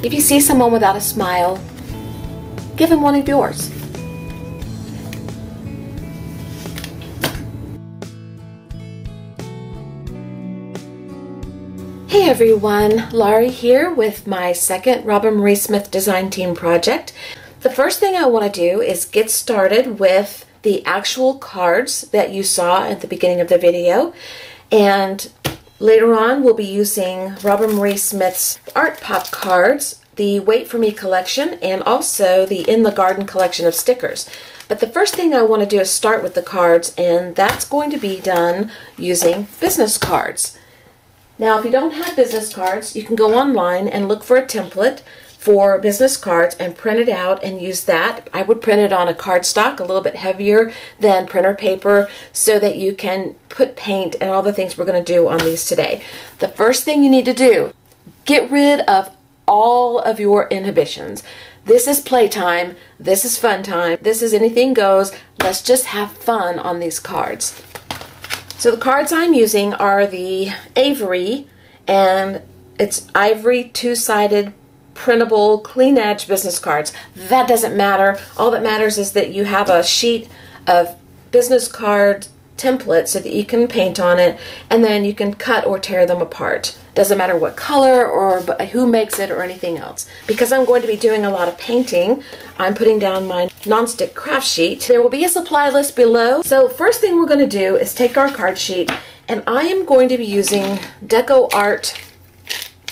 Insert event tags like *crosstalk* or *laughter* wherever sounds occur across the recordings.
If you see someone without a smile, give them one of yours. Hey everyone, Laurie here with my second Roben Marie Smith Design Team project. The first thing I want to do is get started with the actual cards that you saw at the beginning of the video and later on we'll be using Roben Marie Smith's Art Pop cards, the Wait For Me collection and also the In the Garden collection of stickers. But the first thing I want to do is start with the cards and that's going to be done using business cards. Now, if you don't have business cards, you can go online and look for a template for business cards and print it out and use that. I would print it on a cardstock, a little bit heavier than printer paper, so that you can put paint and all the things we're going to do on these today. The first thing you need to do, get rid of all of your inhibitions. This is playtime. This is fun time. This is anything goes. Let's just have fun on these cards. So the cards I'm using are the Avery and it's ivory two-sided printable clean edge business cards. That doesn't matter. All that matters is that you have a sheet of business card template so that you can paint on it and then you can cut or tear them apart. Doesn't matter what color or who makes it or anything else. Because I'm going to be doing a lot of painting, I'm putting down my nonstick craft sheet. There will be a supply list below. So first thing we're going to do is take our card sheet and I am going to be using Deco Art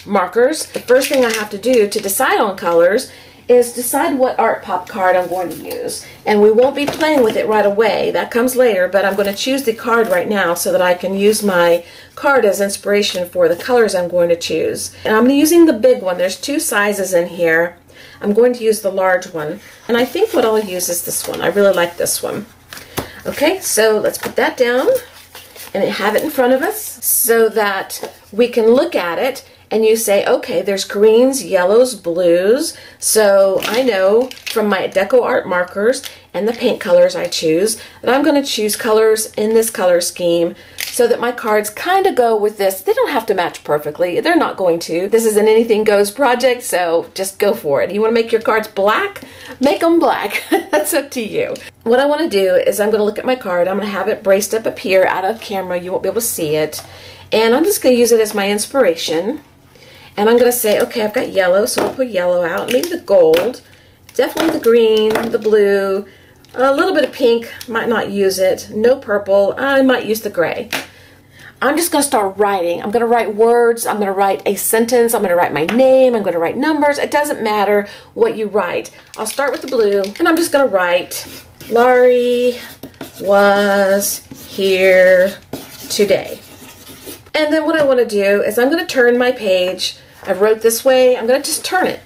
markers. The first thing I have to do to decide on colors is decide what art pop card I'm going to use. And we won't be playing with it right away. That comes later, but I'm going to choose the card right now so that I can use my card as inspiration for the colors I'm going to choose. And I'm going to be using the big one. There's two sizes in here. I'm going to use the large one. And I think what I'll use is this one. I really like this one. Okay, so let's put that down and have it in front of us so that we can look at it and you say, okay, there's greens, yellows, blues. So I know from my Deco Art markers and the paint colors I choose that I'm going to choose colors in this color scheme so that my cards kind of go with this. They don't have to match perfectly. They're not going to. This is an anything goes project, so just go for it. You want to make your cards black? Make them black. *laughs* That's up to you. What I want to do is I'm going to look at my card. I'm going to have it braced up up here out of camera. You won't be able to see it. And I'm just going to use it as my inspiration. And I'm going to say, okay, I've got yellow, so I'll put yellow out. Maybe the gold. Definitely the green, the blue, a little bit of pink. Might not use it. No purple. I might use the gray. I'm just going to start writing. I'm going to write words. I'm going to write a sentence. I'm going to write my name. I'm going to write numbers. It doesn't matter what you write. I'll start with the blue, and I'm just going to write, Laurie was here today. And then what I want to do is I'm going to turn my page I wrote this way. I'm going to just turn it.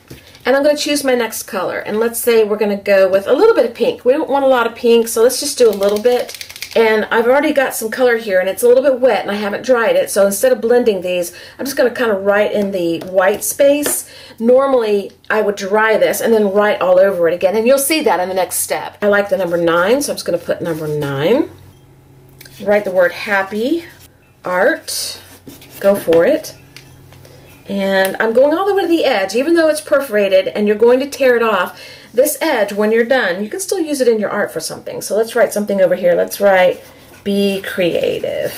And I'm going to choose my next color. And let's say we're going to go with a little bit of pink. We don't want a lot of pink, so let's just do a little bit. And I've already got some color here, and it's a little bit wet, and I haven't dried it. So instead of blending these, I'm just going to kind of write in the white space. Normally, I would dry this and then write all over it again. And you'll see that in the next step. I like the number 9, so I'm just going to put number 9. Write the word happy, art, go for it. And I'm going all the way to the edge, even though it's perforated and you're going to tear it off. This edge, when you're done, you can still use it in your art for something. So let's write something over here. Let's write, be creative.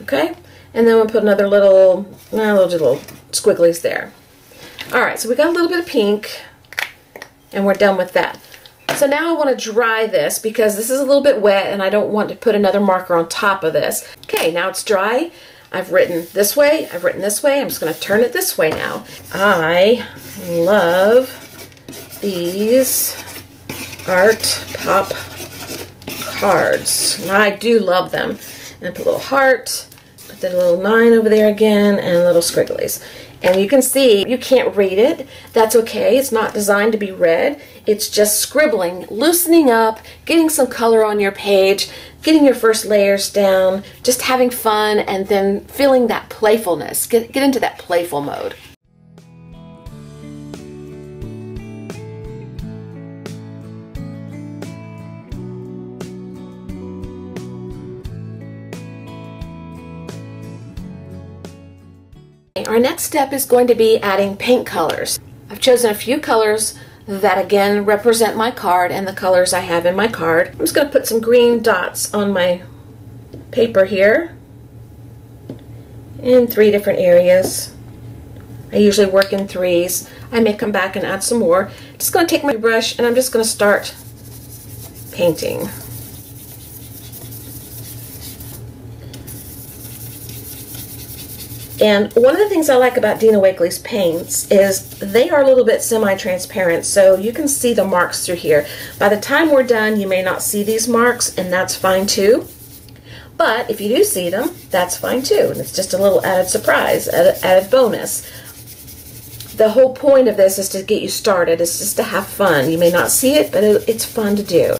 Okay? And then we'll put another little, nah, little, little squigglies there. All right, so we got a little bit of pink, and we're done with that. So now I want to dry this because this is a little bit wet and I don't want to put another marker on top of this. Okay, now it's dry. I've written this way, I've written this way, I'm just to turn it this way now. I love these art pop cards. I do love them. And put a little heart, put the little nine over there again, and little squigglies. And you can see you can't read it. That's okay. It's not designed to be read. It's just scribbling, loosening up, getting some color on your page, getting your first layers down, just having fun, and then feeling that playfulness. Get, get into that playful mode. Our next step is going to be adding paint colors. I've chosen a few colors that again represent my card and the colors I have in my card. I'm just going to put some green dots on my paper here in three different areas. I usually work in threes. I may come back and add some more. Just going to take my brush and I'm just going to start painting. And one of the things I like about Dina Wakley's paints is they are a little bit semi-transparent, so you can see the marks through here. By the time we're done, you may not see these marks, and that's fine too. But if you do see them, that's fine too. And it's just a little added surprise, added, added bonus. The whole point of this is to get you started. It's just to have fun. You may not see it, but it's fun to do.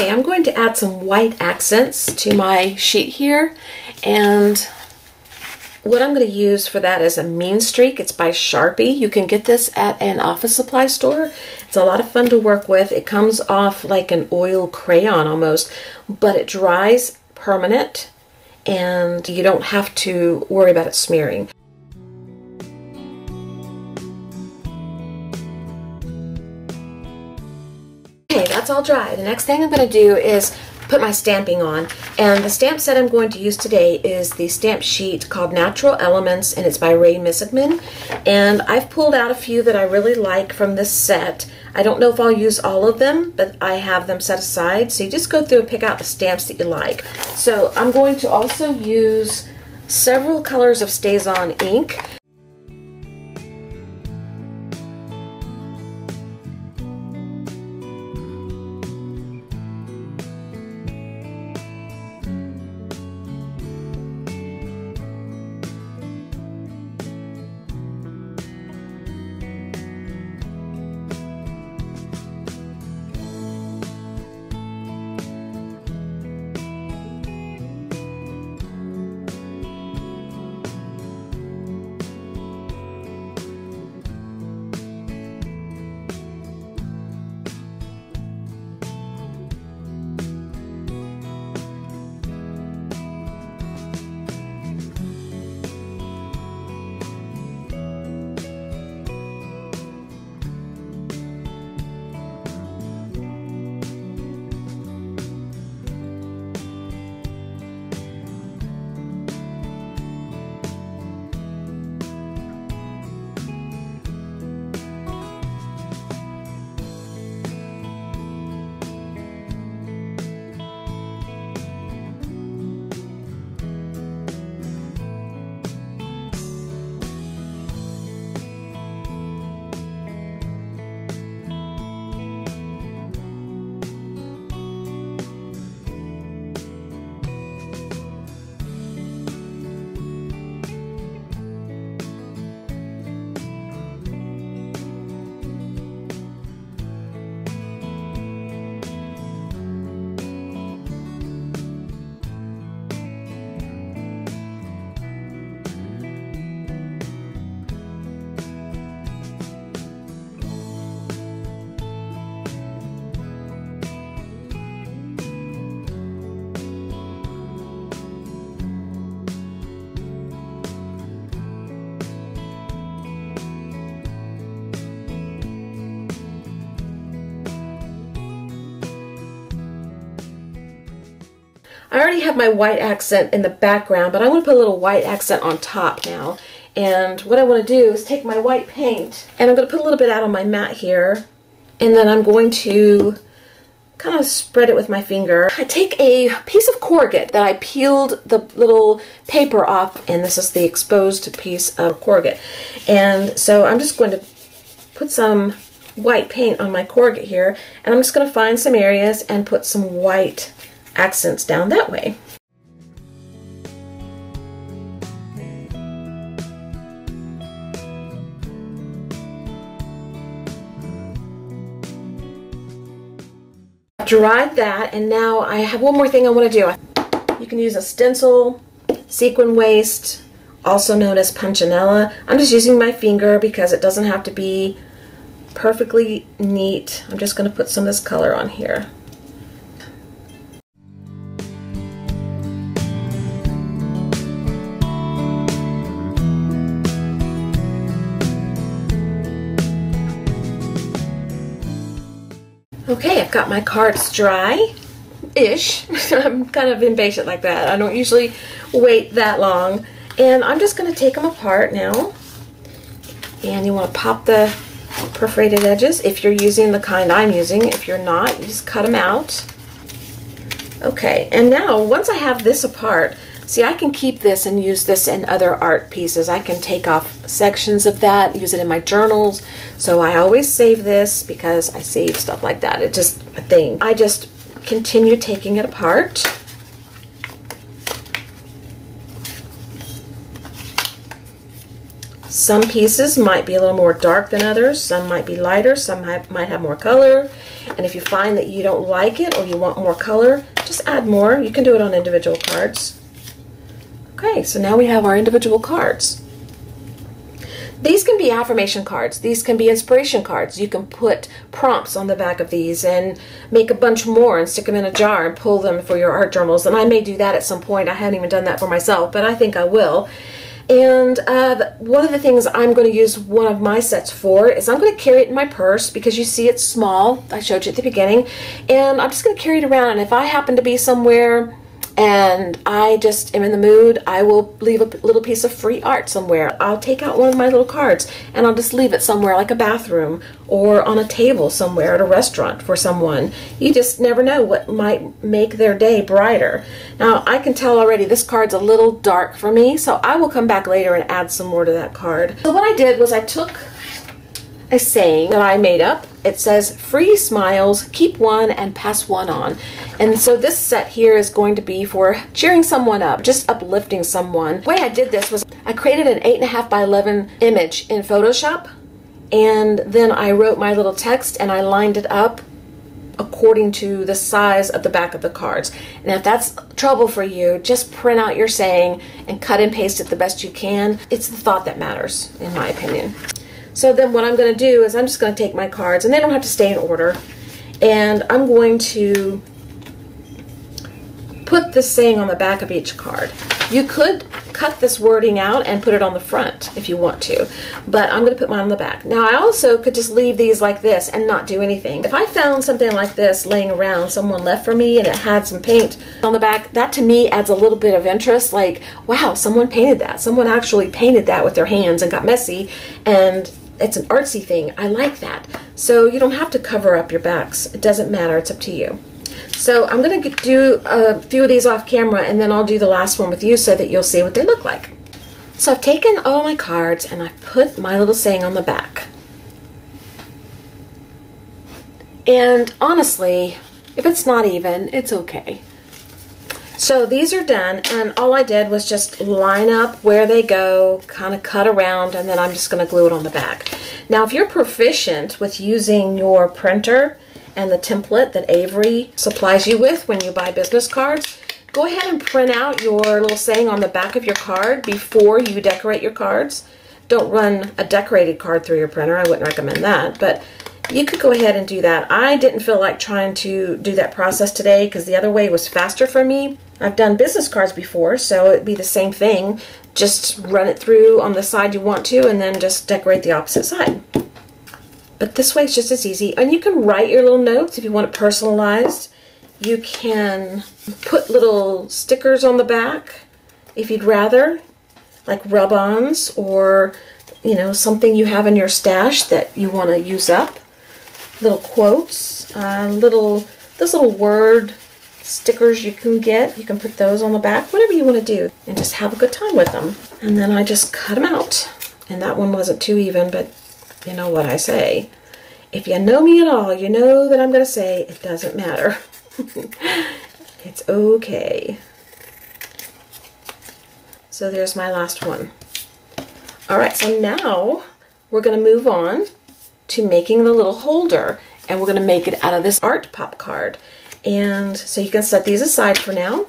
Okay, I'm going to add some white accents to my sheet here. And what I'm going to use for that is a Mean Streak. It's by Sharpie. You can get this at an office supply store. It's a lot of fun to work with. It comes off like an oil crayon almost, but it dries permanent and you don't have to worry about it smearing. Okay, that's all dry. The next thing I'm going to do is put my stamping on. And the stamp set I'm going to use today is the stamp sheet called Natural Elements, and it's by Rae Missigman. And I've pulled out a few that I really like from this set. I don't know if I'll use all of them, but I have them set aside. So you just go through and pick out the stamps that you like. So I'm going to also use several colors of StazOn ink. I already have my white accent in the background, but I'm going to put a little white accent on top now. And what I want to do is take my white paint, and I'm going to put a little bit out on my mat here, and then I'm going to kind of spread it with my finger. I take a piece of corrugate that I peeled the little paper off, and this is the exposed piece of corrugate. And so I'm just going to put some white paint on my corrugate here, and I'm just going to find some areas and put some white accents down that way. dried that and now I have one more thing I want to do. You can use a stencil, sequin waste, also known as punchinella. I'm just using my finger because it doesn't have to be perfectly neat. I'm just going to put some of this color on here. Okay, I've got my cards dry-ish. *laughs* I'm kind of impatient like that. I don't usually wait that long. And I'm just going to take them apart now. And you want to pop the perforated edges if you're using the kind I'm using. If you're not, you just cut them out. Okay, and now once I have this apart, See, I can keep this and use this in other art pieces. I can take off sections of that, use it in my journals. So I always save this because I save stuff like that. It's just a thing. I just continue taking it apart. Some pieces might be a little more dark than others. Some might be lighter. Some might have more color. And if you find that you don't like it or you want more color, just add more. You can do it on individual cards. Okay, so now we have our individual cards. These can be affirmation cards. These can be inspiration cards. You can put prompts on the back of these and make a bunch more and stick them in a jar and pull them for your art journals. And I may do that at some point. I haven't even done that for myself, but I think I will. And uh, one of the things I'm going to use one of my sets for is I'm going to carry it in my purse because you see it's small. I showed you at the beginning. And I'm just going to carry it around. And if I happen to be somewhere and I just am in the mood, I will leave a little piece of free art somewhere. I'll take out one of my little cards and I'll just leave it somewhere like a bathroom or on a table somewhere at a restaurant for someone. You just never know what might make their day brighter. Now, I can tell already this card's a little dark for me, so I will come back later and add some more to that card. So what I did was I took a saying that I made up. It says, free smiles, keep one and pass one on. And so this set here is going to be for cheering someone up, just uplifting someone. The way I did this was I created an 8.5 by 11 image in Photoshop and then I wrote my little text and I lined it up according to the size of the back of the cards. And if that's trouble for you, just print out your saying and cut and paste it the best you can. It's the thought that matters, in my opinion. So then what I'm going to do is I'm just going to take my cards, and they don't have to stay in order, and I'm going to put this saying on the back of each card. You could cut this wording out and put it on the front if you want to, but I'm going to put mine on the back. Now I also could just leave these like this and not do anything. If I found something like this laying around, someone left for me and it had some paint on the back, that to me adds a little bit of interest like, wow, someone painted that. Someone actually painted that with their hands and got messy and it's an artsy thing. I like that. So you don't have to cover up your backs. It doesn't matter. It's up to you. So I'm going to do a few of these off camera and then I'll do the last one with you so that you'll see what they look like. So I've taken all my cards and I've put my little saying on the back. And honestly, if it's not even, it's okay. So these are done and all I did was just line up where they go, kind of cut around, and then I'm just going to glue it on the back. Now if you're proficient with using your printer and the template that Avery supplies you with when you buy business cards, go ahead and print out your little saying on the back of your card before you decorate your cards. Don't run a decorated card through your printer. I wouldn't recommend that. But you could go ahead and do that. I didn't feel like trying to do that process today because the other way was faster for me. I've done business cards before, so it'd be the same thing. Just run it through on the side you want to and then just decorate the opposite side. But this way it's just as easy. And you can write your little notes if you want it personalized. You can put little stickers on the back if you'd rather, like rub-ons or, you know, something you have in your stash that you want to use up. Little quotes, uh, little, those little word stickers you can get. You can put those on the back, whatever you want to do, and just have a good time with them. And then I just cut them out. And that one wasn't too even, but you know what I say. If you know me at all, you know that I'm going to say it doesn't matter. *laughs* it's okay. So there's my last one. All right, so now we're going to move on to making the little holder and we're going to make it out of this art pop card. And so you can set these aside for now.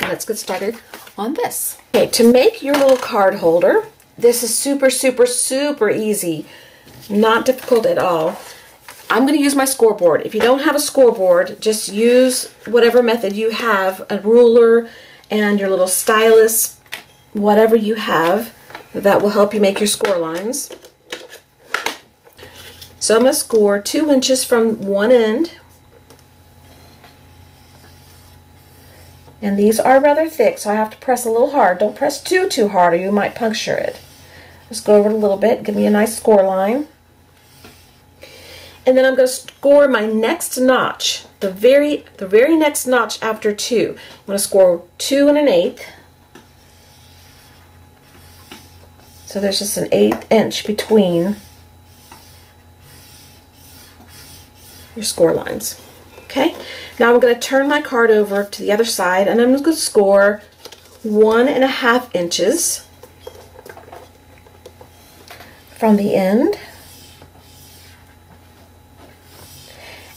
Let's get started on this. Okay, to make your little card holder, this is super, super, super easy. Not difficult at all. I'm going to use my scoreboard. If you don't have a scoreboard, just use whatever method you have, a ruler and your little stylus, whatever you have, that will help you make your score lines. So I'm going to score two inches from one end. And these are rather thick, so I have to press a little hard. Don't press too, too hard or you might puncture it. Just go over it a little bit, give me a nice score line. And then I'm going to score my next notch, the very, the very next notch after two. I'm going to score two and an eighth. So there's just an eighth inch between your score lines. Okay, now I'm going to turn my card over to the other side and I'm just going to score one and a half inches from the end.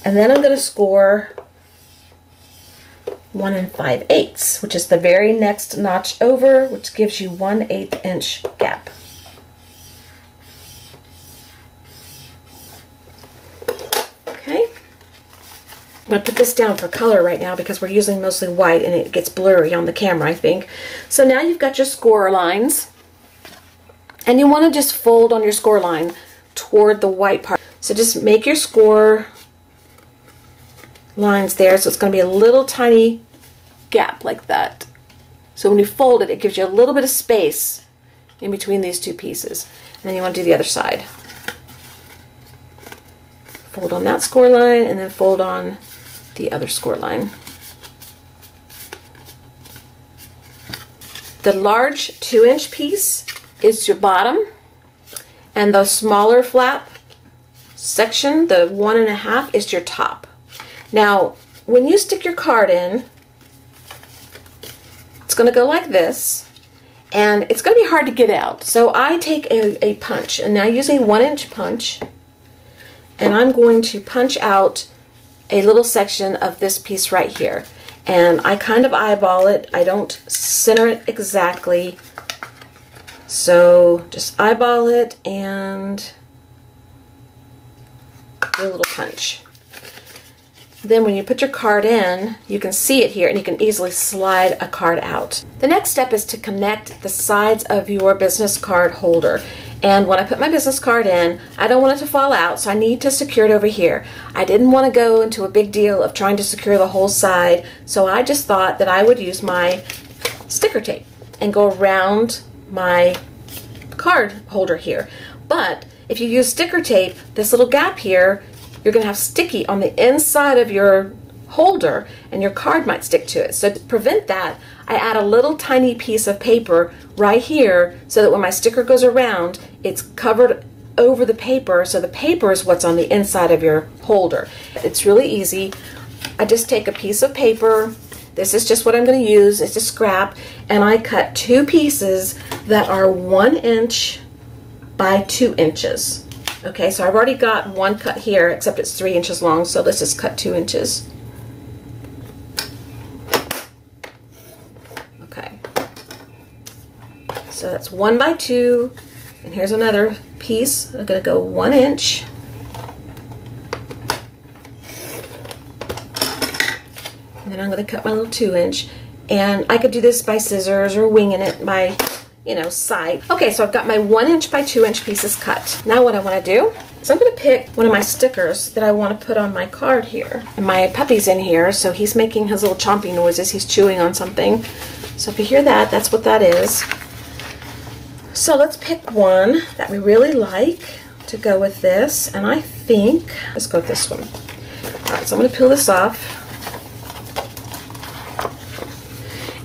And then I'm going to score 1 and 5 eighths, which is the very next notch over, which gives you one eighth inch gap. Okay. I'm going to put this down for color right now because we're using mostly white and it gets blurry on the camera, I think. So now you've got your score lines. And you want to just fold on your score line toward the white part. So just make your score lines there. So it's going to be a little tiny gap like that. So when you fold it, it gives you a little bit of space in between these two pieces. And then you want to do the other side. Fold on that score line and then fold on the other score line. The large two inch piece is your bottom and the smaller flap section, the one and a half, is your top. Now, when you stick your card in, it's going to go like this, and it's going to be hard to get out. So I take a, a punch, and I use a one inch punch, and I'm going to punch out a little section of this piece right here. And I kind of eyeball it. I don't center it exactly. So just eyeball it and do a little punch. Then when you put your card in, you can see it here and you can easily slide a card out. The next step is to connect the sides of your business card holder. And when I put my business card in, I don't want it to fall out, so I need to secure it over here. I didn't want to go into a big deal of trying to secure the whole side, so I just thought that I would use my sticker tape and go around my card holder here. But if you use sticker tape, this little gap here, you're going to have sticky on the inside of your holder and your card might stick to it. So to prevent that, I add a little tiny piece of paper right here so that when my sticker goes around, it's covered over the paper so the paper is what's on the inside of your holder. It's really easy. I just take a piece of paper, this is just what I'm going to use. It's a scrap. And I cut two pieces that are one inch by two inches. Okay, so I've already got one cut here, except it's three inches long. So let's just cut two inches. Okay. So that's one by two. And here's another piece. I'm going to go one inch. And then I'm to cut my little two inch. And I could do this by scissors or winging it by, you know, side. Okay, so I've got my one inch by two inch pieces cut. Now what I want to do is So I'm going to pick one of my stickers that I want to put on my card here. And my puppy's in here, so he's making his little chomping noises. He's chewing on something. So if you hear that, that's what that is. So let's pick one that we really like to go with this. And I think, let's go with this one. All right, so I'm going to peel this off.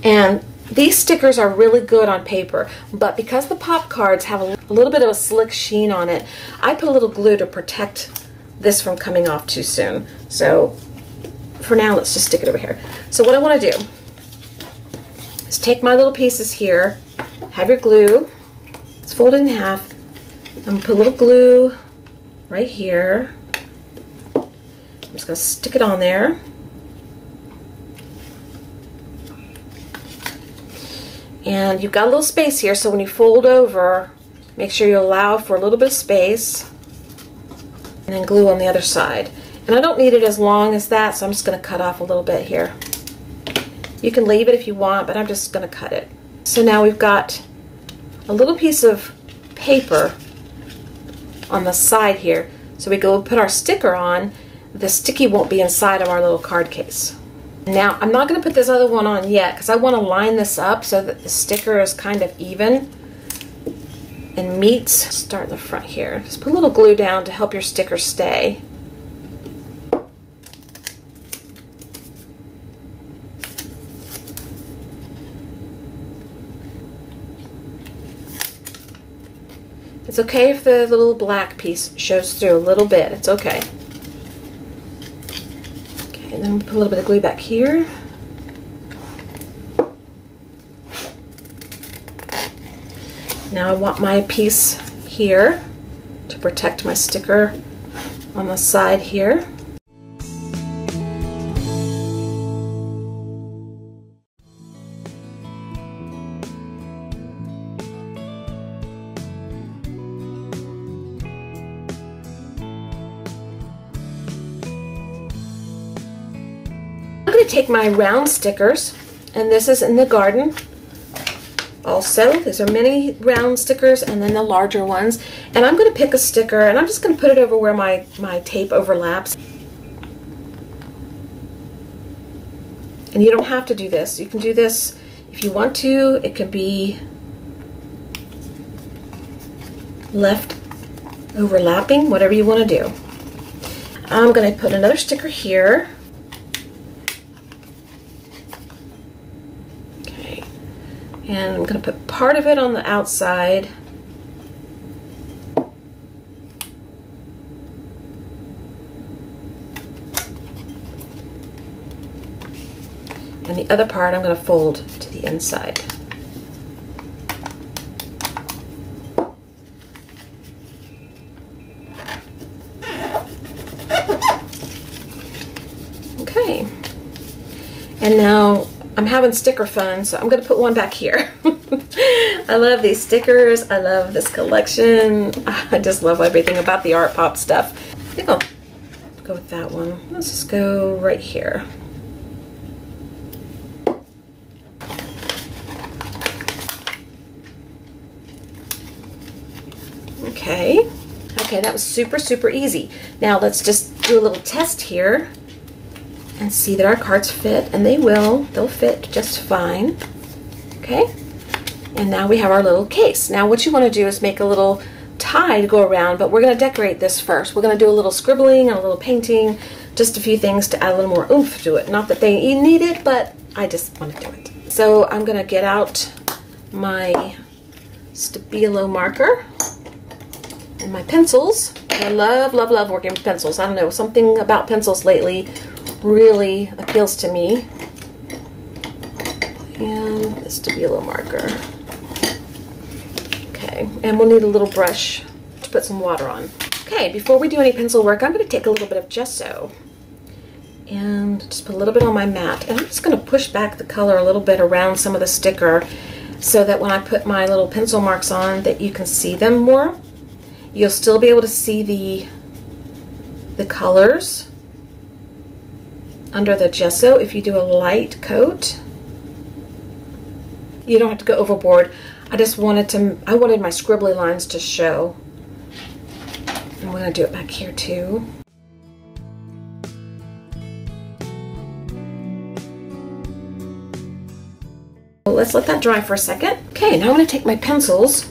And these stickers are really good on paper, but because the pop cards have a, little bit of a slick sheen on it, I put a little glue to protect this from coming off too soon. So for now, let's just stick it over here. So what I want to do is take my little pieces here, have your glue, fold it in half, I'm gonna put a little glue right here. I'm just gonna stick it on there. And you've got a little space here, so when you fold over, make sure you allow for a little bit of space. And then glue on the other side. And I don't need it as long as that, so I'm just going to cut off a little bit here. You can leave it if you want, but I'm just going to cut it. So now we've got a little piece of paper on the side here. So we go put our sticker on, the sticky won't be inside of our little card case. Now, I'm not going to put this other one on yet because I want to line this up so that the sticker is kind of even and meets. Start in the front here. Just put a little glue down to help your sticker stay. It's okay if the little black piece shows through a little bit. It's okay. And then put a little bit of glue back here. Now I want my piece here to protect my sticker on the side here. Take my round stickers, and this is in the garden also. These are mini round stickers and then the larger ones. And I'm going to pick a sticker and I'm just going to put it over where my, my tape overlaps. And you don't have to do this. You can do this if you want to. It can be left overlapping, whatever you want to do. I'm going to put another sticker here. And I'm going to put part of it on the outside. And the other part I'm going to fold to the inside. Okay. And now I'm having sticker fun, so I'm going to put one back here. *laughs* I love these stickers. I love this collection. Ah, I just love everything about the Art Pop stuff. I think I'll go with that one. Let's just go right here. Okay. Okay, that was super, super easy. Now let's just do a little test here and see that our cards fit, and they will. They'll fit just fine. Okay? And now we have our little case. Now what you want to do is make a little tie to go around, but we're going to decorate this first. We're going to do a little scribbling and a little painting, just a few things to add a little more oomph to it. Not that they need it, but I just want to do it. So I'm going to get out my Stabilo marker and my pencils. I love, love, love working with pencils. I don't know, something about pencils lately really appeals to me. And this little marker. Okay, and we'll need a little brush to put some water on. Okay, before we do any pencil work, I'm going to take a little bit of gesso and just put a little bit on my mat. And I'm just going to push back the color a little bit around some of the sticker so that when I put my little pencil marks on that you can see them more. You'll still be able to see the, the colors under the gesso if you do a light coat. You don't have to go overboard. I just wanted to, I wanted my scribbly lines to show. Going to do it back here too. let's let that dry for a second. Okay, now I'm to take my pencils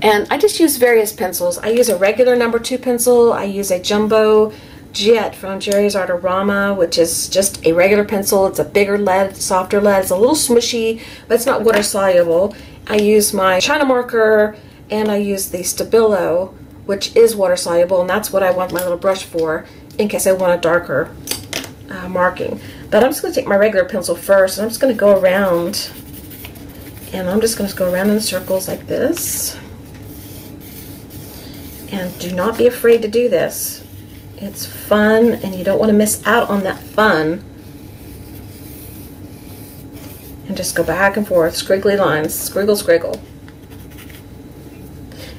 and I just use various pencils. I use a regular number two pencil. I use a jumbo jet from Jerry's Artorama, which is just a regular pencil. It's a bigger lead, softer lead. It's a little smushy, but it's not water soluble. I use my China marker and I use the Stabilo, which is water soluble, and that's what I want my little brush for in case I want a darker uh, marking. But I'm just going to take my regular pencil first, and I'm just going to go around, and I'm just going to go around in circles like this. And do not be afraid to do this. It's fun, and you don't want to miss out on that fun. And just go back and forth, squiggly lines, scriggle, scriggle.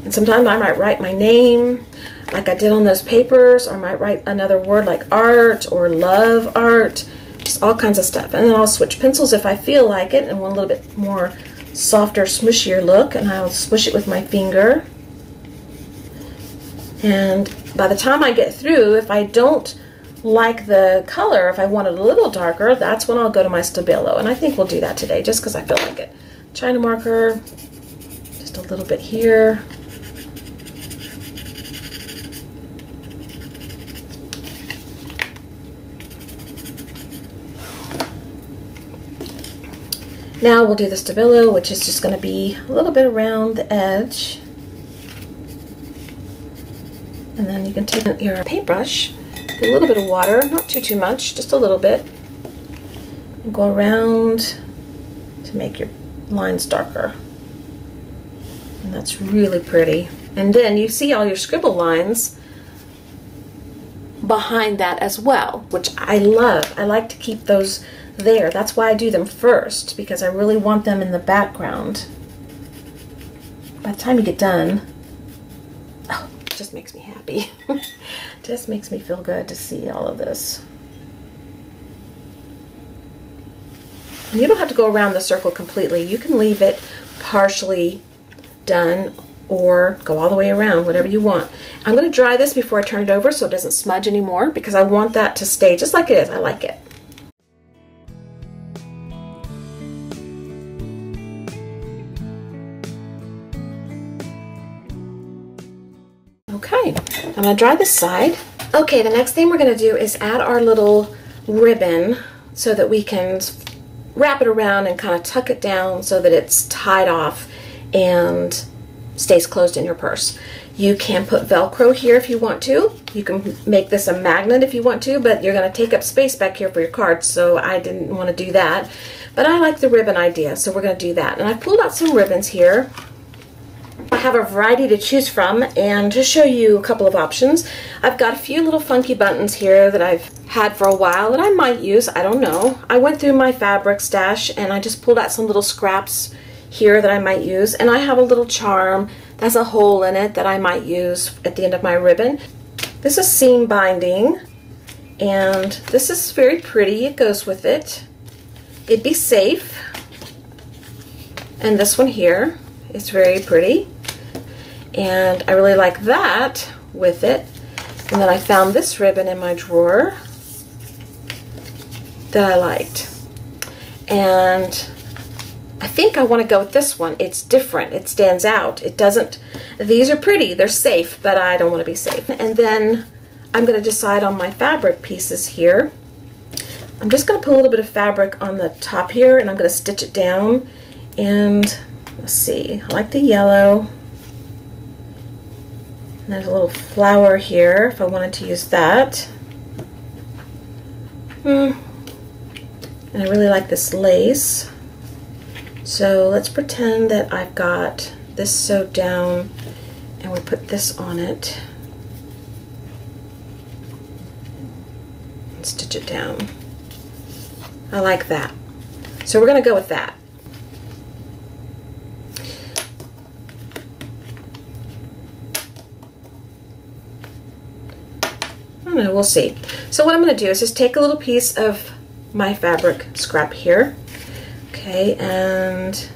And sometimes I might write my name like I did on those papers, or I might write another word like art or love art, just all kinds of stuff. And then I'll switch pencils if I feel like it and want a little bit more softer, smushier look, and I'll smush it with my finger. And by the time I get through, if I don't like the color, if I want it a little darker, that's when I'll go to my Stabilo. And I think we'll do that today just because I feel like it. China marker, just a little bit here. Now we'll do the Stabilo, which is just going to be a little bit around the edge. And then you can take your paintbrush, a little bit of water, not too, too much, just a little bit, and go around to make your lines darker. And that's really pretty. And then you see all your scribble lines behind that as well, which I love. I like to keep those there. That's why I do them first, because I really want them in the background. By the time you get done, oh, it just makes me happy. *laughs* just makes me feel good to see all of this. You don't have to go around the circle completely. You can leave it partially done or go all the way around, whatever you want. I'm going to dry this before I turn it over so it doesn't smudge anymore because I want that to stay just like it is. I like it. I'm to dry this side. Okay, the next thing we're to do is add our little ribbon so that we can wrap it around and kind of tuck it down so that it's tied off and stays closed in your purse. You can put Velcro here if you want to. You can make this a magnet if you want to, but you're to take up space back here for your cards, so I didn't want to do that. But I like the ribbon idea, so we're to do that. And I pulled out some ribbons here. I have a variety to choose from and to show you a couple of options. I've got a few little funky buttons here that I've had for a while that I might use, I don't know. I went through my fabric stash and I just pulled out some little scraps here that I might use and I have a little charm that's a hole in it that I might use at the end of my ribbon. This is seam binding and this is very pretty. It goes with it. It'd be safe. And this one here is very pretty and I really like that with it. And then I found this ribbon in my drawer that I liked. And I think I want to go with this one. It's different. It stands out. It doesn't, these are pretty. They're safe, but I don't want to be safe. And then I'm going to decide on my fabric pieces here. I'm just going to put a little bit of fabric on the top here and I'm going to stitch it down. And let's see, I like the yellow. And there's a little flower here if I wanted to use that. Hmm. And I really like this lace. So let's pretend that I've got this sewed down and we put this on it. And stitch it down. I like that. So we're going to go with that. Know, we'll see. So what I'm going to do is just take a little piece of my fabric scrap here. Okay, and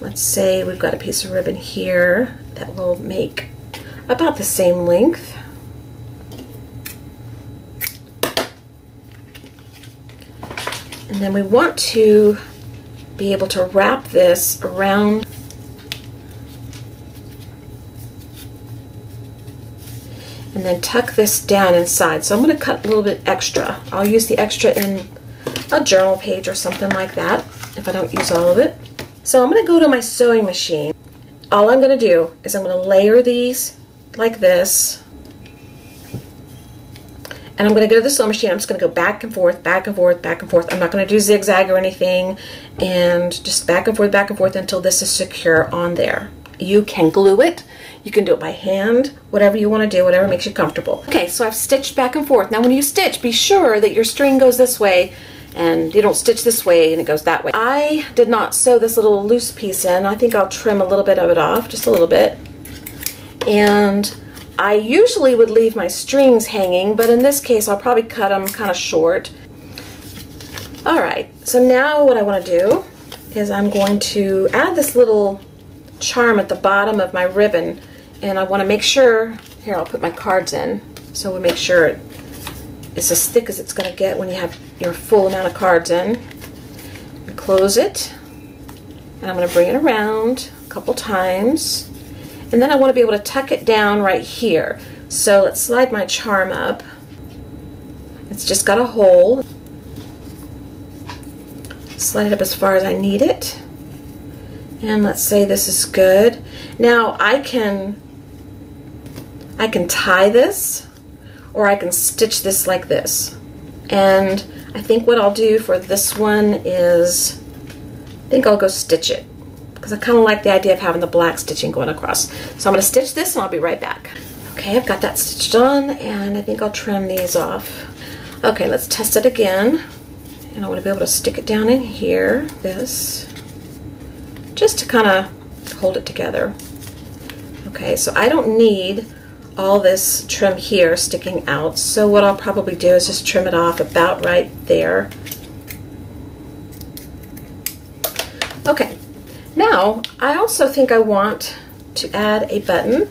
let's say we've got a piece of ribbon here that will make about the same length. And then we want to be able to wrap this around and then tuck this down inside. So I'm going to cut a little bit extra. I'll use the extra in a journal page or something like that if I don't use all of it. So I'm going to go to my sewing machine. All I'm going to do is I'm going to layer these like this. And I'm going to go to the sewing machine. I'm just going to go back and forth, back and forth, back and forth. I'm not going to do zigzag or anything. And just back and forth, back and forth until this is secure on there. You can glue it. You can do it by hand, whatever you want to do, whatever makes you comfortable. Okay, so I've stitched back and forth. Now when you stitch, be sure that your string goes this way and you don't stitch this way and it goes that way. I did not sew this little loose piece in. I think I'll trim a little bit of it off, just a little bit. And I usually would leave my strings hanging, but in this case I'll probably cut them kind of short. All right, so now what I want to do is I'm going to add this little charm at the bottom of my ribbon and I want to make sure, here I'll put my cards in so we make sure it's as thick as it's going to get when you have your full amount of cards in. Close it and I'm going to bring it around a couple times and then I want to be able to tuck it down right here. So let's slide my charm up. It's just got a hole. Slide it up as far as I need it. And let's say this is good. Now I can I can tie this or I can stitch this like this. And I think what I'll do for this one is I think I'll go stitch it because I kind of like the idea of having the black stitching going across. So I'm going to stitch this and I'll be right back. Okay, I've got that stitched on and I think I'll trim these off. Okay, let's test it again. And I want to be able to stick it down in here, this, just to kind of hold it together. Okay, so I don't need all this trim here sticking out, so what I'll probably do is just trim it off about right there. Okay, now, I also think I want to add a button,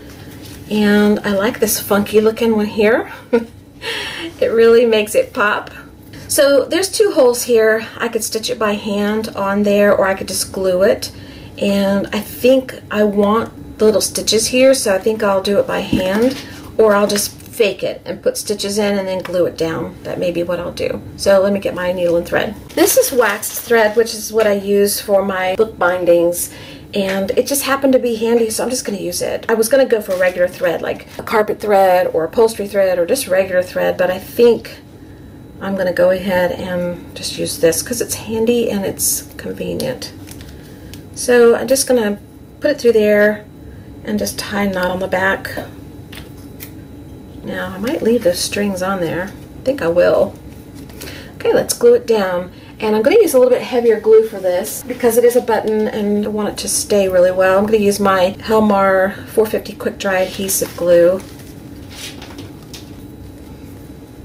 and I like this funky looking one here. *laughs* it really makes it pop. So there's two holes here. I could stitch it by hand on there, or I could just glue it. And I think I want little stitches here, so I think I'll do it by hand, or I'll just fake it and put stitches in and then glue it down. That may be what I'll do. So let me get my needle and thread. This is waxed thread, which is what I use for my book bindings and it just happened to be handy so I'm just going to use it. I was going to go for regular thread like a carpet thread or upholstery thread or just regular thread but I think I'm going to go ahead and just use this because it's handy and it's convenient. So I'm just going to put it through there and just tie a knot on the back now I might leave the strings on there. I think I will. Okay, let's glue it down. And I'm going to use a little bit heavier glue for this because it is a button and I want it to stay really well. I'm going to use my Helmar 450 quick dry adhesive glue.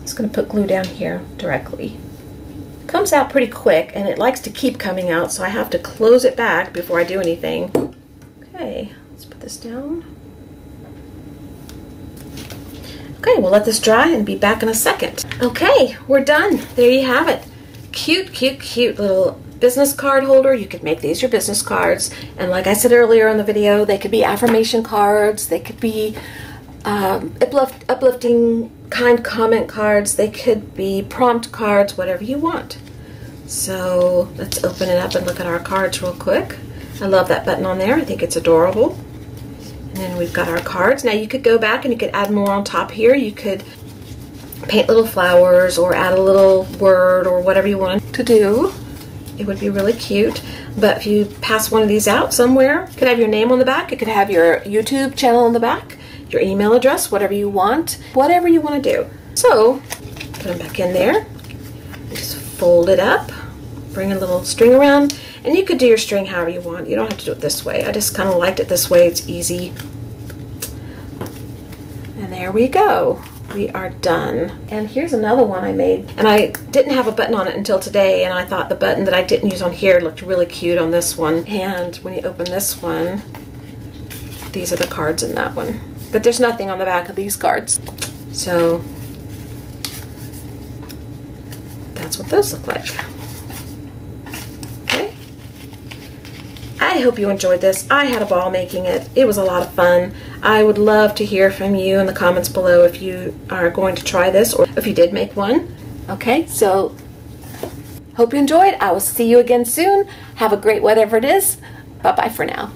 Just going to put glue down here directly. It comes out pretty quick and it likes to keep coming out so I have to close it back before I do anything. Okay, this down. Okay, we'll let this dry and be back in a second. Okay, we're done. There you have it. Cute, cute, cute little business card holder. You could make these your business cards. And like I said earlier in the video, they could be affirmation cards. They could be um, uplift, uplifting kind comment cards. They could be prompt cards, whatever you want. So let's open it up and look at our cards real quick. I love that button on there. I think it's adorable. And then we've got our cards. Now you could go back and you could add more on top here. You could paint little flowers or add a little word or whatever you want to do. It would be really cute. But if you pass one of these out somewhere, it could have your name on the back. It could have your YouTube channel on the back, your email address, whatever you want, whatever you want to do. So put them back in there. Just fold it up, bring a little string around, and you could do your string however you want. You don't have to do it this way. I just kind of liked it this way. It's easy. And there we go. We are done. And here's another one I made. And I didn't have a button on it until today. And I thought the button that I didn't use on here looked really cute on this one. And when you open this one, these are the cards in that one. But there's nothing on the back of these cards. So that's what those look like. Okay. I hope you enjoyed this. I had a ball making it. It was a lot of fun. I would love to hear from you in the comments below if you are going to try this or if you did make one. Okay, so hope you enjoyed. I will see you again soon. Have a great whatever it is. Bye-bye for now.